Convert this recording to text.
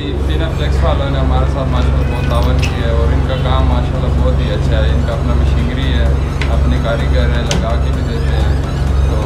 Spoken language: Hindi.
सीना वालों ने हमारे साथ माशा बहुत तावन किया है और इनका काम माशा बहुत ही अच्छा है। इनका अपना मशीनरी है, अपने कारीगर हैं, लगा के भी देते हैं। तो